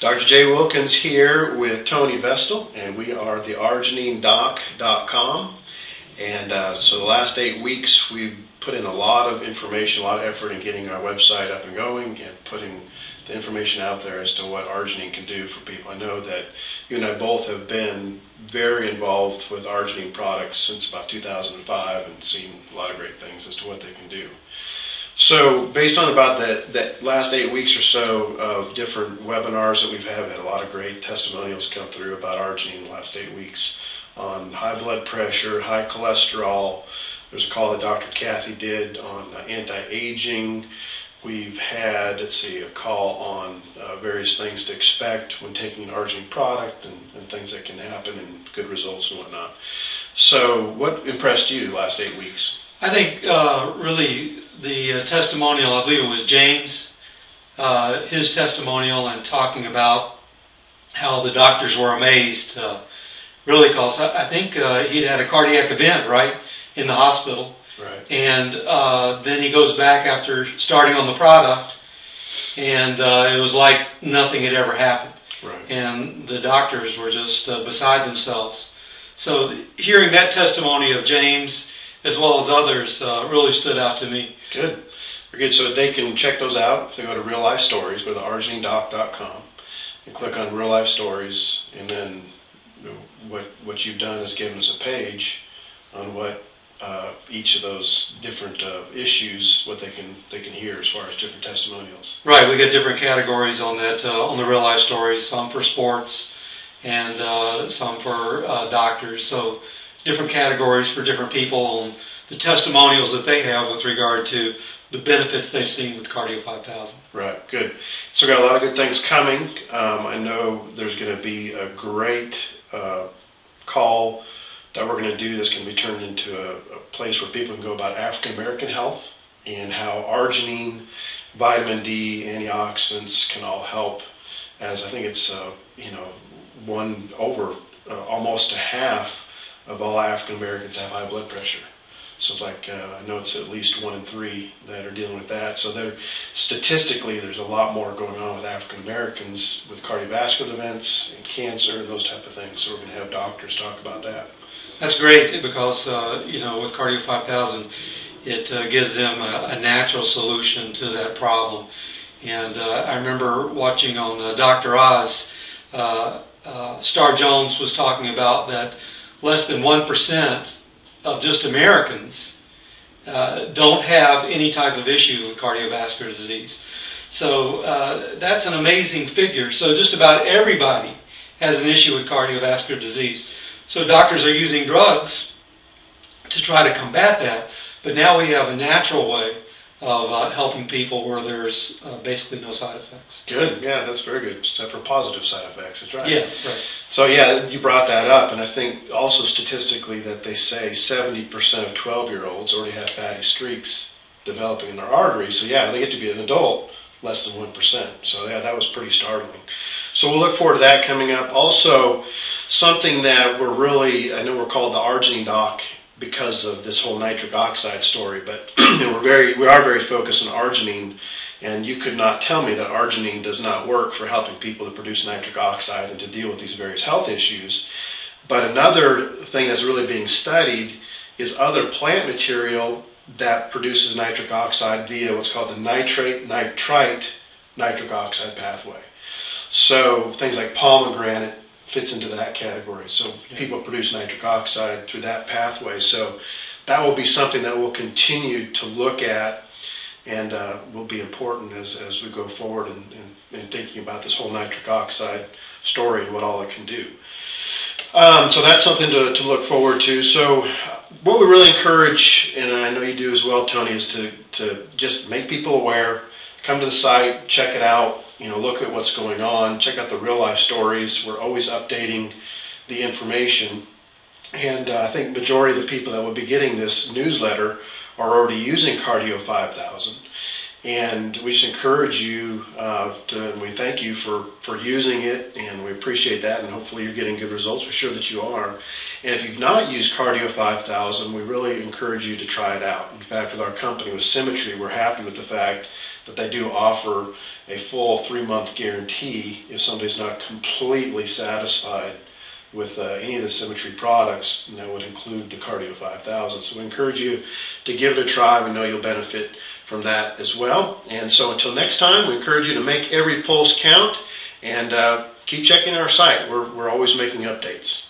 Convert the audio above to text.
Dr. Jay Wilkins here with Tony Vestal, and we are the argininedoc.com. And uh, so the last eight weeks, we've put in a lot of information, a lot of effort in getting our website up and going and putting the information out there as to what arginine can do for people. I know that you and I both have been very involved with arginine products since about 2005 and seen a lot of great things as to what they can do. So based on about that, that last eight weeks or so of different webinars that we've had, had a lot of great testimonials come through about arginine in the last eight weeks on high blood pressure, high cholesterol. There's a call that Dr. Kathy did on uh, anti-aging. We've had, let's see, a call on uh, various things to expect when taking an arginine product and, and things that can happen and good results and whatnot. So what impressed you last eight weeks? I think uh, really the uh, testimonial, I believe it was James, uh, his testimonial and talking about how the doctors were amazed. Uh, really, because I, I think uh, he'd had a cardiac event, right, in the hospital. Right. And uh, then he goes back after starting on the product, and it was like nothing had ever happened. Right. And the doctors were just beside themselves. So hearing that testimony of James as well as others, uh, really stood out to me. Good. Very good. So they can check those out. If they go to Real Life Stories, go to argininedoc.com and click on Real Life Stories, and then what what you've done is given us a page on what uh, each of those different uh, issues, what they can they can hear as far as different testimonials. Right. We get different categories on that uh, on the Real Life Stories. Some for sports, and uh, some for uh, doctors. So different categories for different people and the testimonials that they have with regard to the benefits they've seen with Cardio 5000. Right, good. So we've got a lot of good things coming. Um, I know there's going to be a great uh, call that we're going to do that's going to be turned into a, a place where people can go about African American health and how arginine, vitamin D, antioxidants can all help. As I think it's uh, you know one over uh, almost a half of all African Americans have high blood pressure. So it's like uh, I know it's at least one in three that are dealing with that. So there, statistically, there's a lot more going on with African Americans with cardiovascular events and cancer and those type of things. So we're going to have doctors talk about that. That's great because uh, you know with Cardio 5000, it uh, gives them a, a, natural solution to that problem. And uh, I remember watching on uh, Dr. Oz, uh, Star Jones was talking about that less than 1% of just Americans uh, don't have any type of issue with cardiovascular disease. So uh, that's an amazing figure. So just about everybody has an issue with cardiovascular disease. So doctors are using drugs to try to combat that. But now we have a natural way of uh, helping people where there's uh, basically no side effects. Good, yeah, that's very good, except for positive side effects. That's right. Yeah, right. So yeah, you brought that up, and I think also statistically that they say 70% of 12-year-olds already have fatty streaks developing in their arteries. So yeah, they get to be an adult, less than 1%. So yeah, that was pretty startling. So we'll look forward to that coming up. Also, something that we're really, I know we're called the Arginine Doc because of this whole nitric oxide story. But we're very, we are very focused on arginine, and you could not tell me that arginine does not work for helping people to produce nitric oxide and to deal with these various health issues. But another thing that's really being studied is other plant material that produces nitric oxide via what's called the nitrate nitrite nitric oxide pathway. So things like pomegranate, fits into that category. So people produce nitric oxide through that pathway. So that will be something that we'll continue to look at and uh, will be important as, as we go forward in, in, in, thinking about this whole nitric oxide story and what all it can do. Um, so that's something to, to look forward to. So what we really encourage, and I know you do as well, Tony, is to, to just make people aware, come to the site, check it out, you know, look at what's going on, check out the real life stories. We're always updating the information. And uh, I think majority of the people that will be getting this newsletter are already using Cardio 5000. And we just encourage you, uh, to, and we thank you for, for using it, and we appreciate that, and hopefully you're getting good results. We're sure that you are. And if you've not used Cardio 5000, we really encourage you to try it out. In fact, with our company, with Symmetry, we're happy with the fact that they do offer a full three-month guarantee if somebody's not completely satisfied with uh, any of the Symmetry products, and that would include the Cardio 5000. So we encourage you to give it a try. We know you'll benefit from that as well. And so until next time, we encourage you to make every pulse count and uh, keep checking our site. We're, we're always making updates.